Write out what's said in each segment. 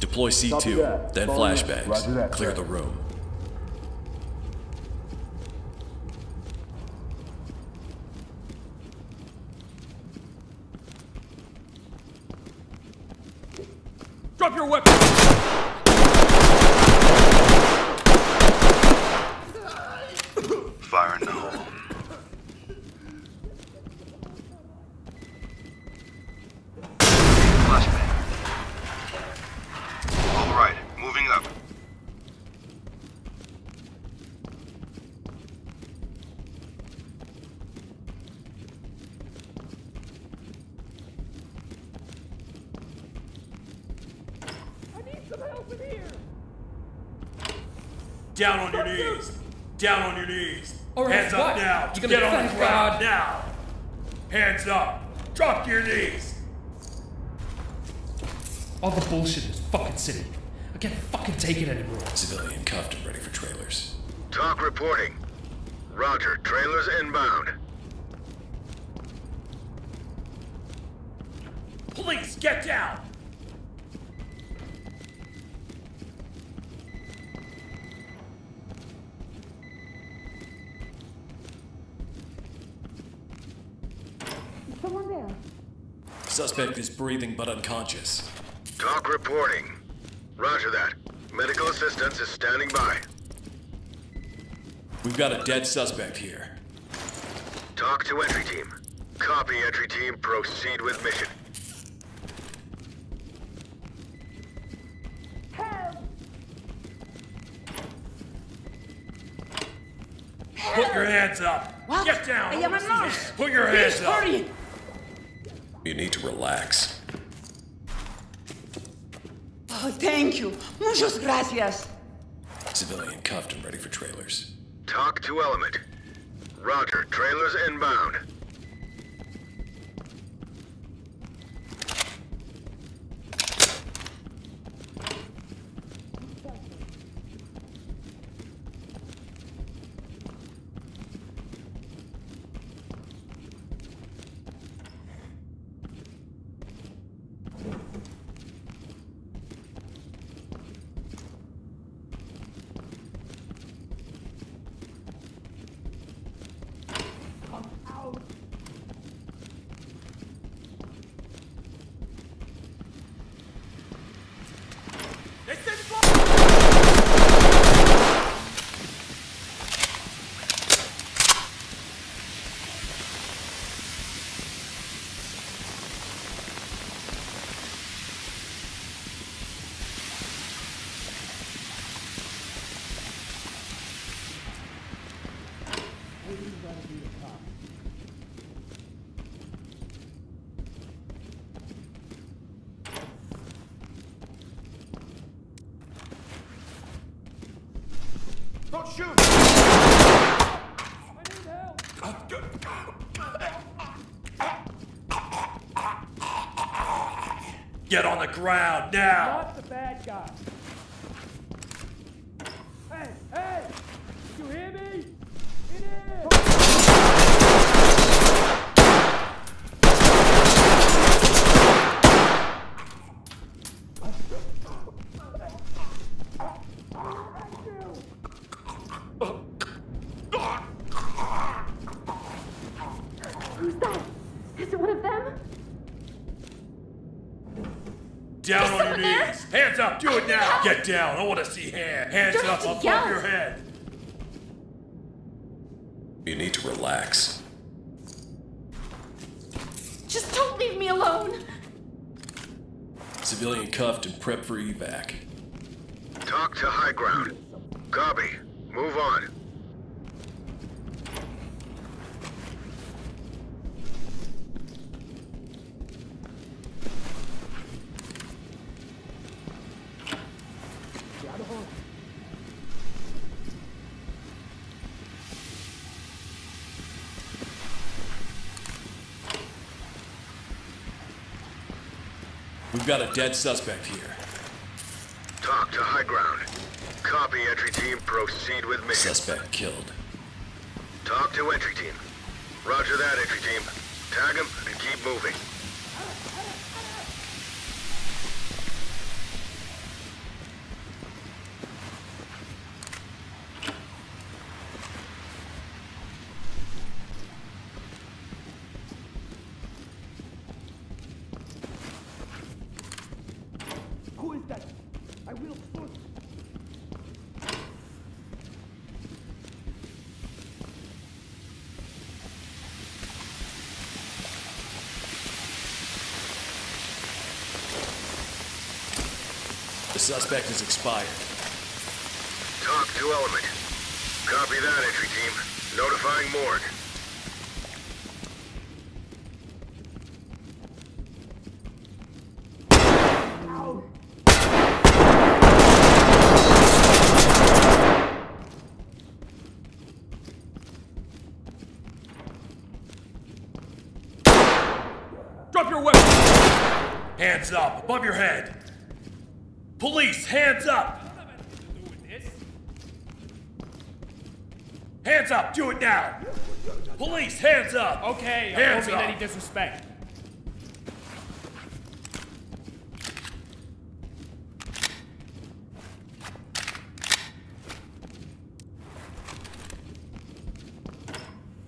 Deploy C2, then flashbangs. Clear the room. Drop your weapon! Fire in the hole. Flashbang. All right, moving up. Down on your knees! Down on your knees! All right, Hands up what? now! You gonna Get on defend the ground God? now! Hands up! Drop your knees! All the bullshit in this fucking city. I can't fucking take it anymore. Civilian cuffed and ready for trailers. TOC reporting. Roger, trailers inbound. Police, get down! Someone there. Suspect is breathing but unconscious. TOC reporting. Roger that. Medical assistance is standing by. We've got a dead suspect here. TOC to entry team. Copy entry team. Proceed with mission. Help. Put your hands up! What? Get down! I I am wanna a nurse. Put your hands Please up! hurry! You need to relax. Oh, thank you. Muchas gracias. Civilian cuffed and ready for trailers. TOC to element. Roger, trailers inbound. It's in fire! Don't shoot! Get on the ground now! Not the bad guy. Hey, hey! You hear me? It is! Who's that? Is it one of them? Down on your someone there? knees! Hands up! Do it now! Get down! I want to see hands! Hands Don't up have to above yell. your head! You need to relax. Just don't leave me alone. Civilian cuffed and prepped for evac. TOC to high ground. Copy. Move on. We've got a dead suspect here. TOC to high ground. Copy entry team. Proceed with mission. Suspect killed. TOC to entry team. Roger that, entry team. Tag him and keep moving. The suspect is expired. TOC to Element. Copy that, entry team. Notifying morgue. Drop your weapon! Hands up, above your head! Police, hands up! Hands up, do it now! Police, hands! Okay, I Hands don't mean any disrespect.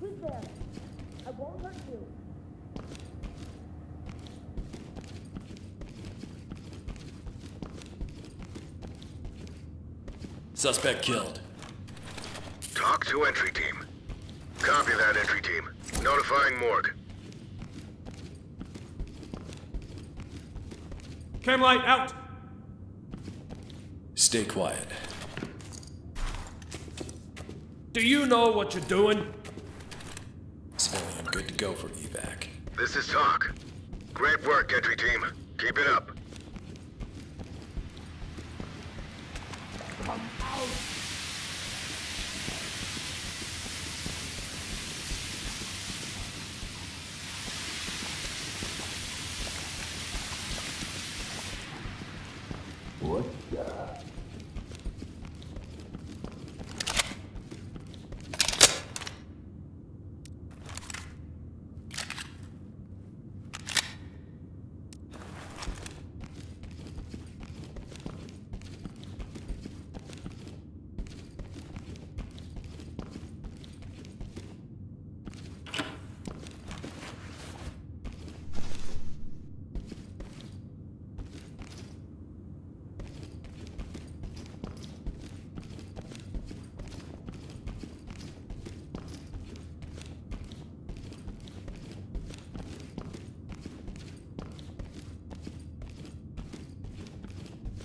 Who's there? I won't hurt you. Suspect killed. TOC to entry team. Copy that, entry team. Notifying morgue. Camlight out. Stay quiet. Do you know what you're doing? Civilian good to go for evac. This is TOC. Great work, entry team. Keep it up.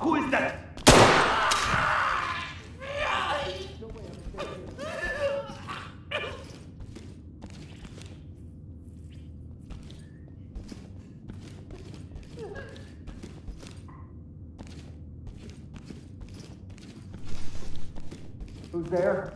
Who is that? Who's there?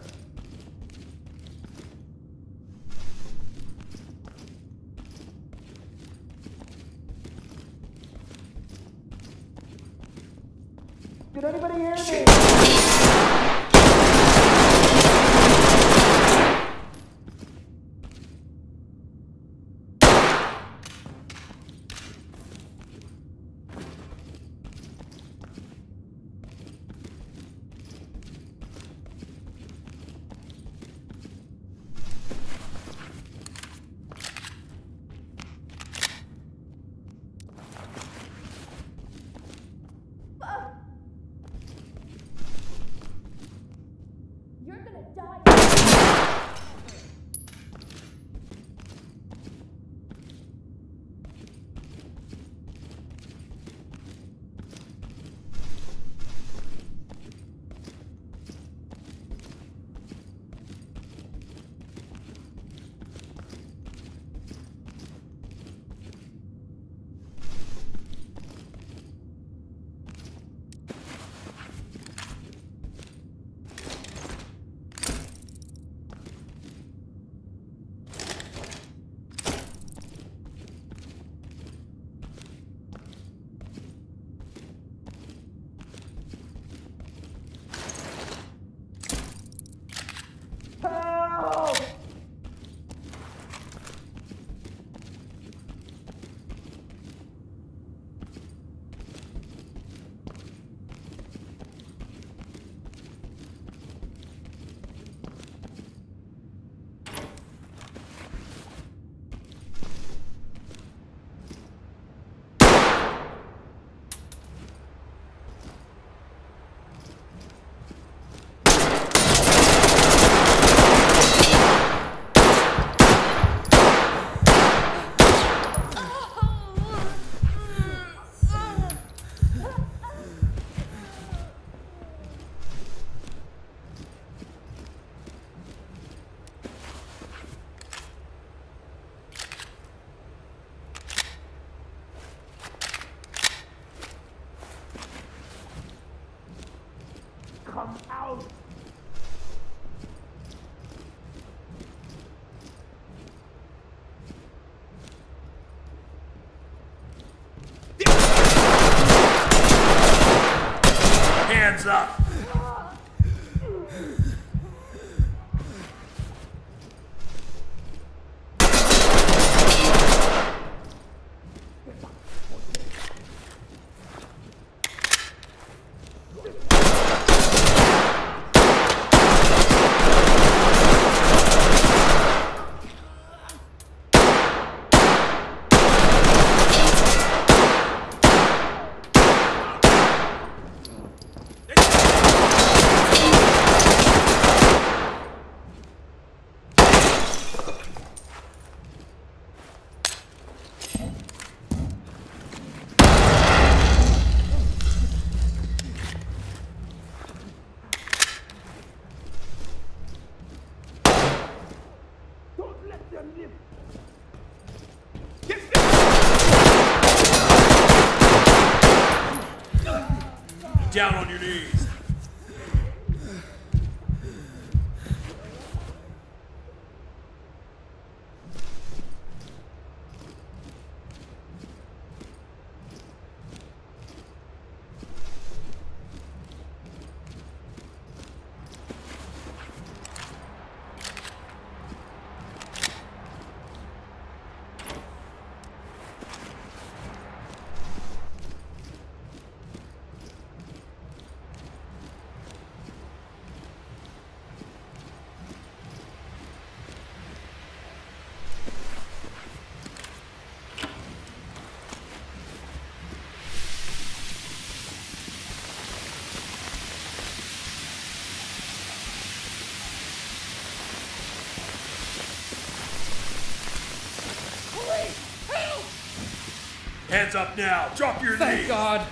Hands up now. Drop your Thank knees. God.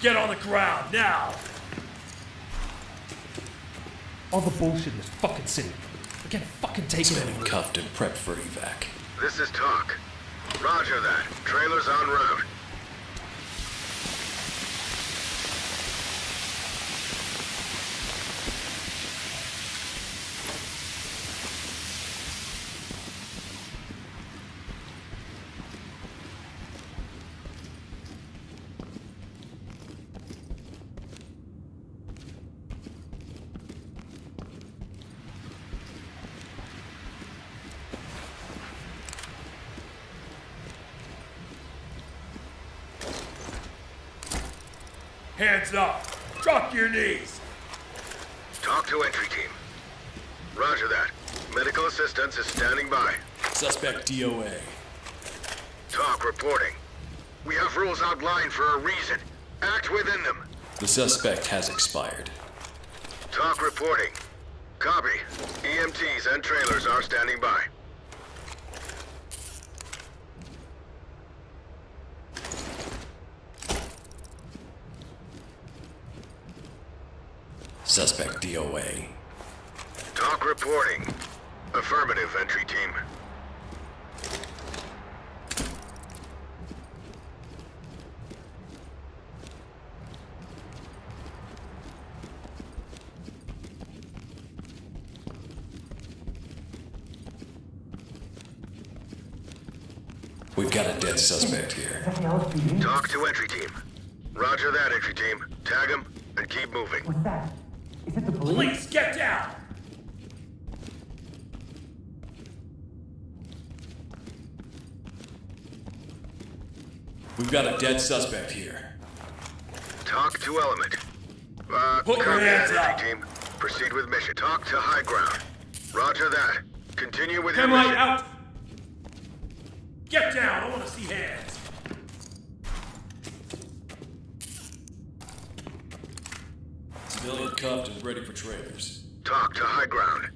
Get on the ground now. All the bullshit in this fucking city. I can't fucking take it Been anymore. cuffed and prepped for evac. This is TOC. Roger that. Trailers on route. Hands up. Drop your knees. TOC to entry team. Roger that. Medical assistance is standing by. Suspect DOA. TOC reporting. We have rules outlined for a reason. Act within them. The suspect has expired. TOC reporting. Copy. EMTs and trailers are standing by. Suspect DOA. TOC reporting. Affirmative, entry team. We've got a dead suspect here. Nothing else, PD? TOC to entry team. Roger that, entry team. Tag him and keep moving. What's that? Is police? Police, get down. We've got a dead suspect here. TOC to element. Uh, Put your copy hands up. team. Proceed with mission. TOC to high ground. Roger that. Continue with your Camlight mission. out. Get down. I want to see hands. Civilian cuffed and ready for. TOC to high ground.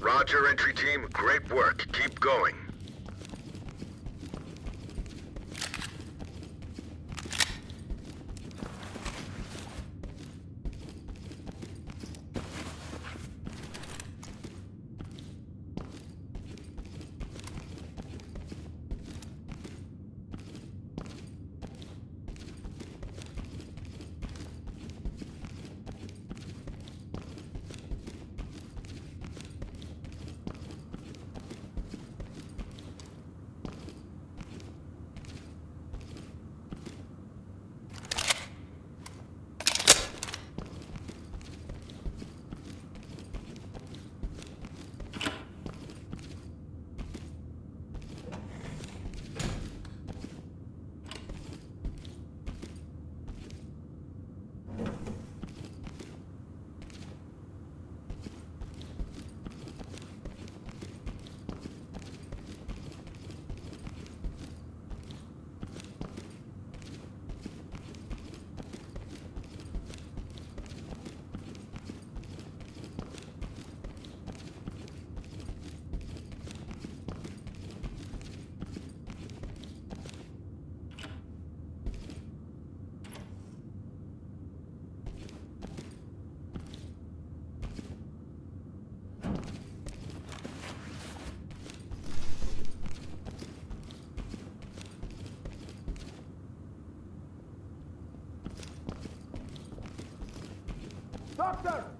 Roger, entry team. Great work. Keep going. Doktor!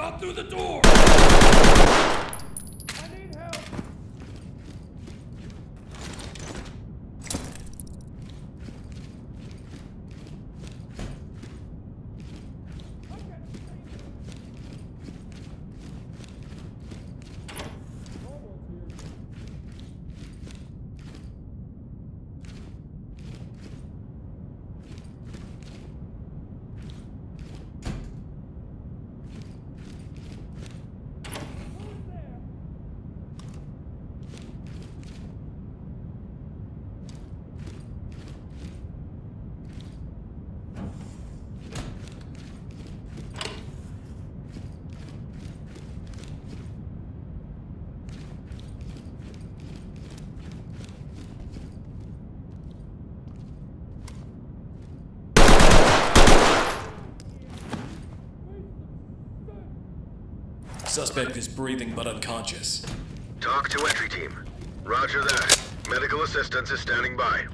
Got through the door! I need help! Suspect is breathing but unconscious. TOC to entry team. Roger that. Medical assistance is standing by.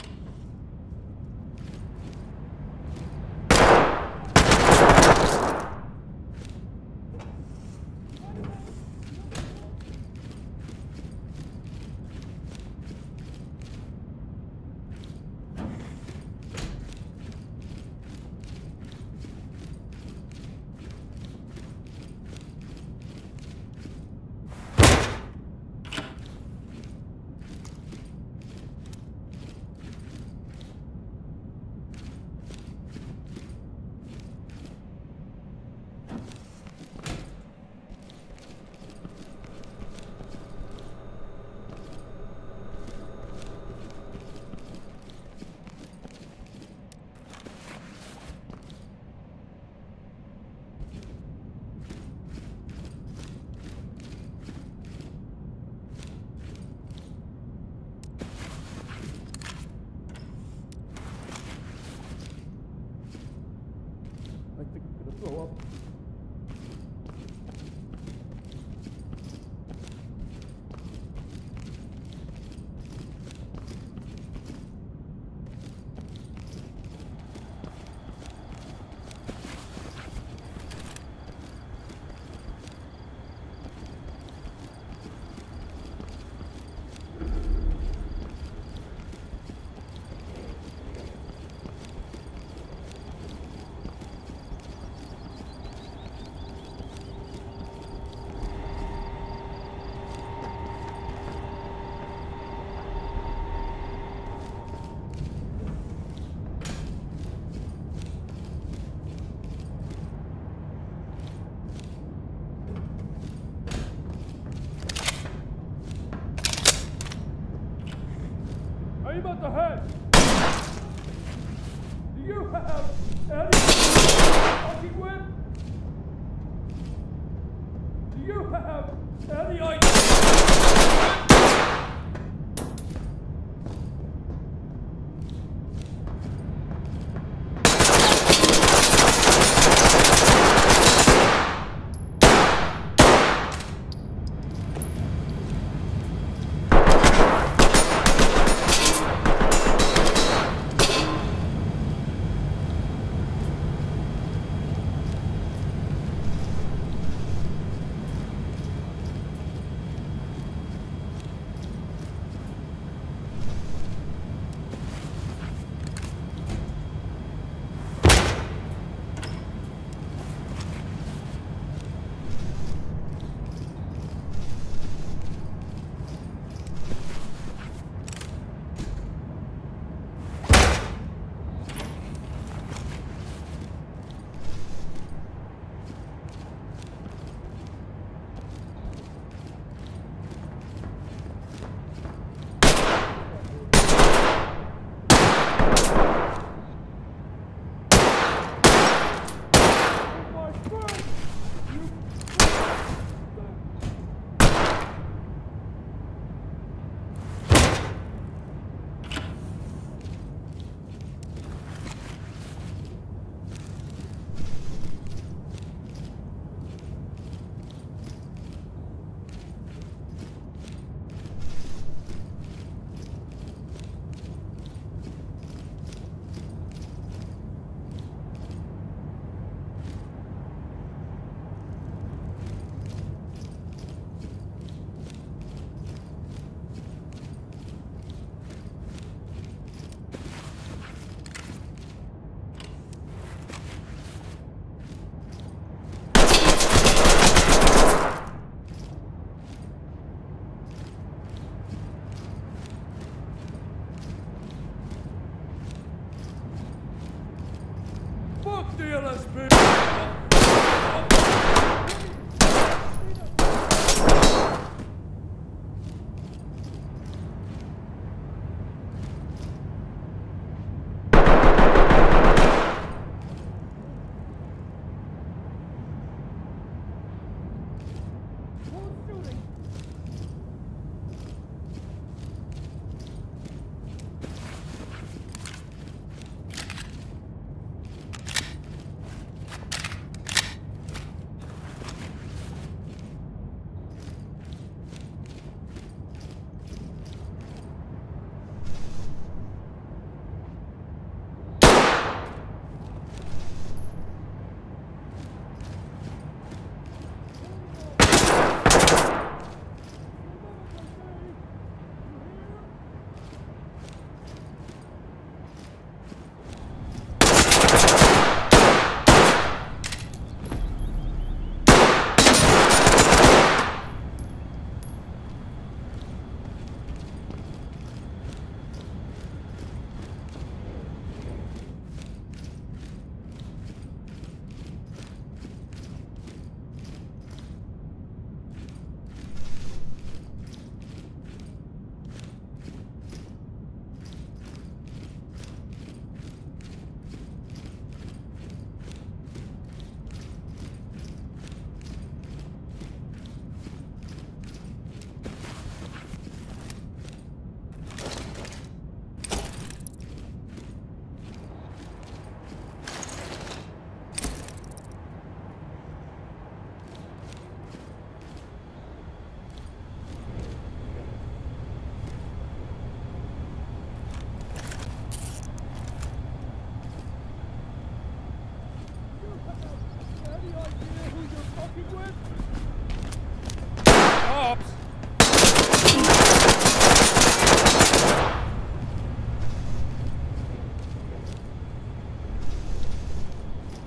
Fuck the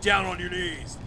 Down on your knees.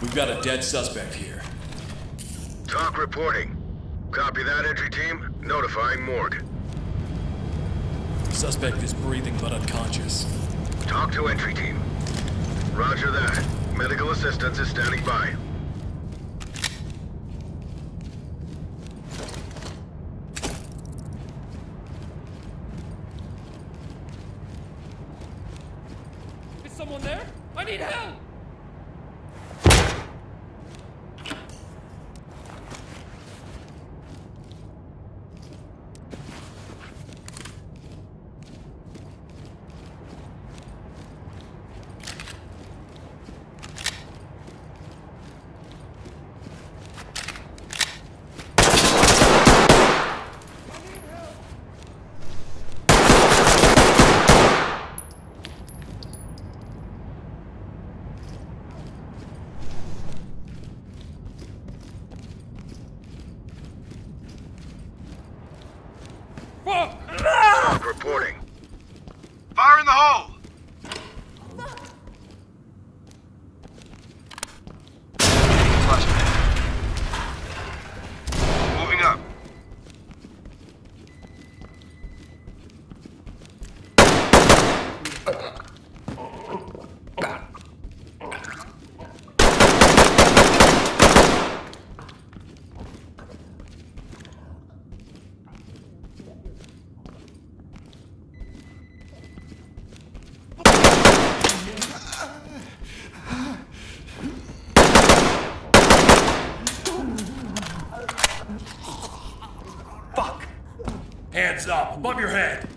We've got a dead suspect here. TOC reporting. Copy that, entry team. Notifying morgue. Suspect is breathing but unconscious. TOC to entry team. Roger that. Medical assistance is standing by. Is someone there? I need help! Fuck! TOC reporting. Fire in the hole! Moving up. Hands up, above your head.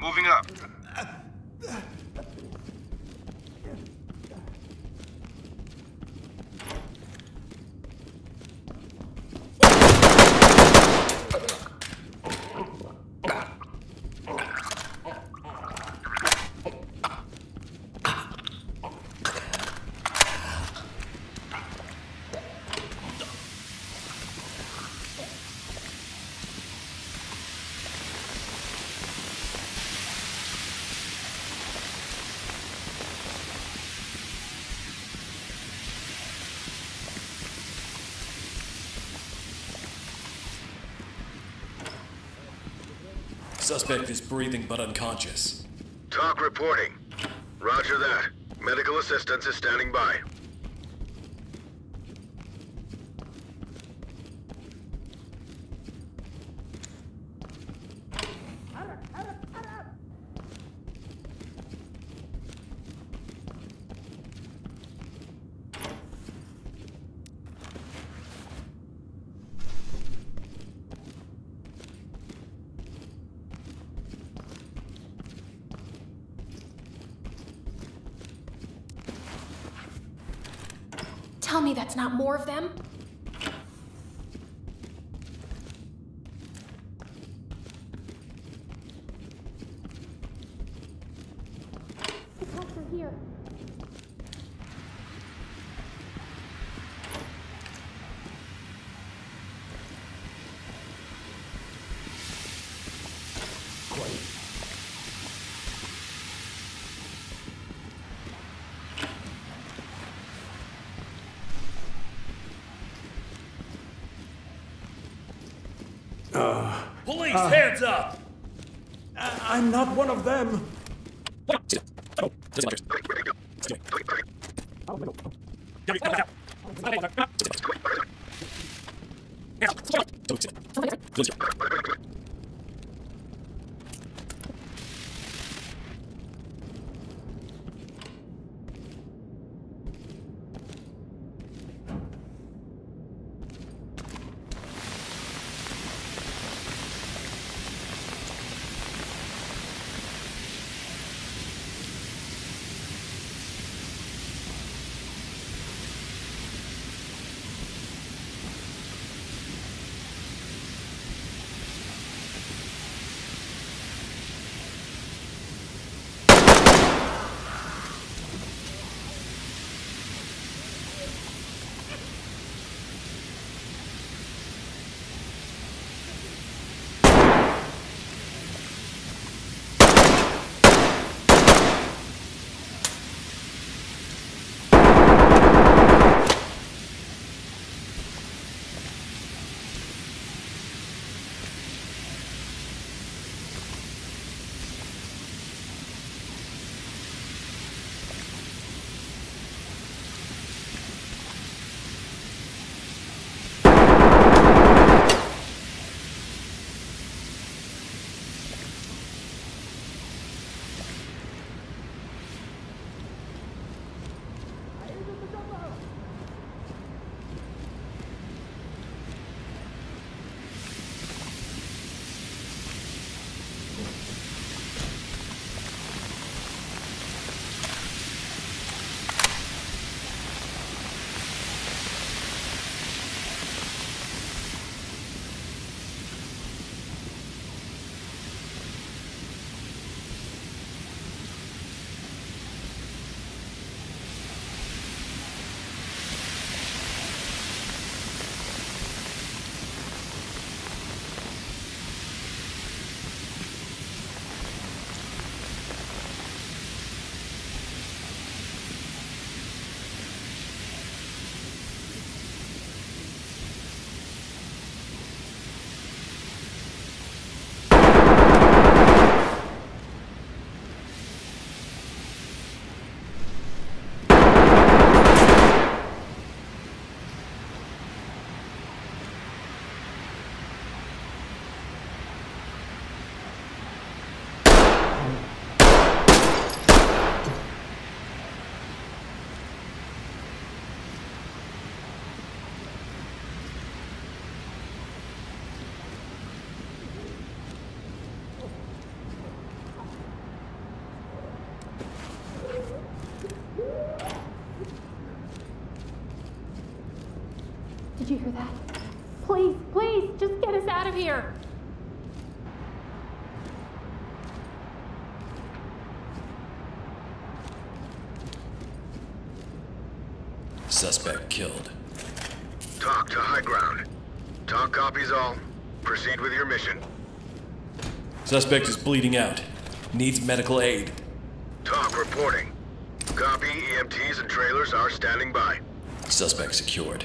Moving up. Suspect is breathing but unconscious. TOC reporting. Roger that. Medical assistance is standing by. Tell me that's not more of them? The cops are here. Police, Ah. hands up! I'm not one of them! Did you hear that? Please, please, just get us out of here. Suspect killed. TOC to high ground. TOC copies all. Proceed with your mission. Suspect is bleeding out. Needs medical aid. TOC reporting. Copy, EMTs and trailers are standing by. Suspect secured.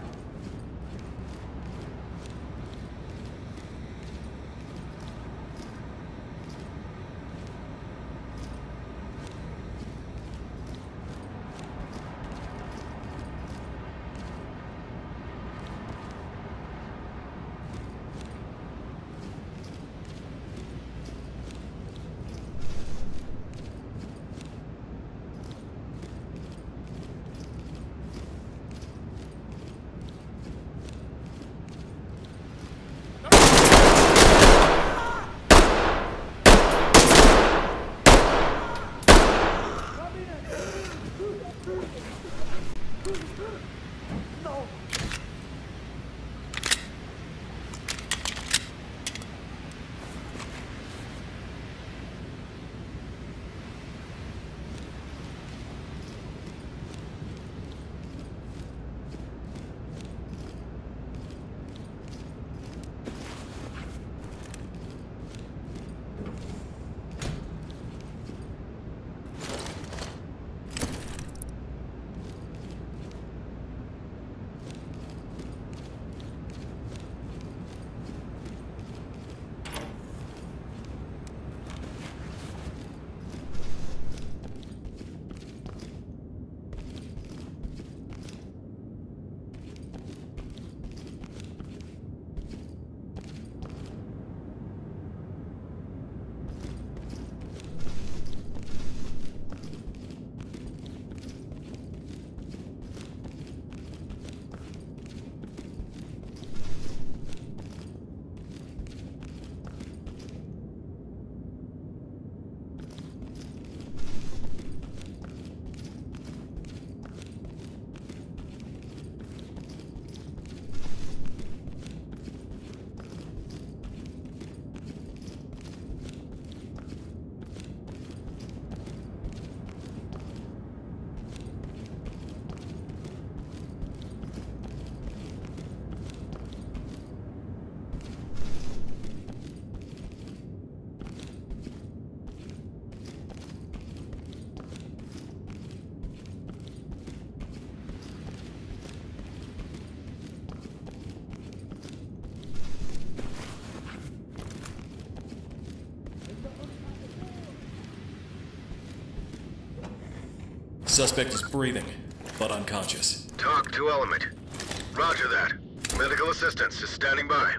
Suspect is breathing, but unconscious. TOC to element. Roger that. Medical assistance is standing by.